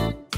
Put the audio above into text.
you